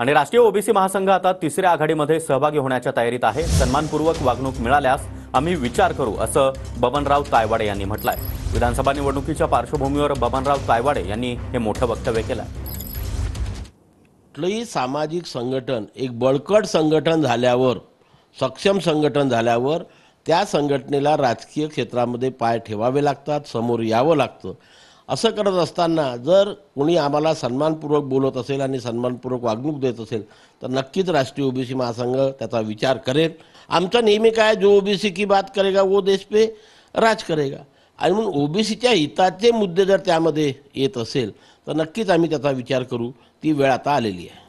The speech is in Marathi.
आणि राष्ट्रीय ओबीसी महासंघ आता तिसऱ्या आघाडीमध्ये सहभागी होण्याच्या तयारीत आहे. सन्मानपूर्वक वागणूक मिळाल्यास आम्ही विचार करू असं बबनराव तायवाडे यांनी म्हटलंय. विधानसभा निवडणुकीच्या पार्श्वभूमीवर बबनराव तायवाडे यांनी हे मोठं वक्तव्य केलं कुठलंही सामाजिक संघटन एक बळकट संघटन झाल्यावर सक्षम संघटन झाल्यावर त्या संघटनेला राजकीय क्षेत्रामध्ये पाय ठेवावे लागतात समोर यावं लागतं. असं करत असताना जर कोणी आम्हाला सन्मानपूर्वक बोलत असेल आणि सन्मानपूर्वक वागणूक देत असेल तर नक्कीच राष्ट्रीय ओबीसी महासंघ त्याचा विचार करेल. आमचा नेहमी काय जो ओबीसी की बात करेगा वो देश पे राज करेगा. आणि म्हणून ओबीसीच्या हिताचे मुद्दे जर त्यामध्ये येत असेल तर नक्कीच आम्ही त्याचा विचार करू. ती वेळ आता आलेली आहे.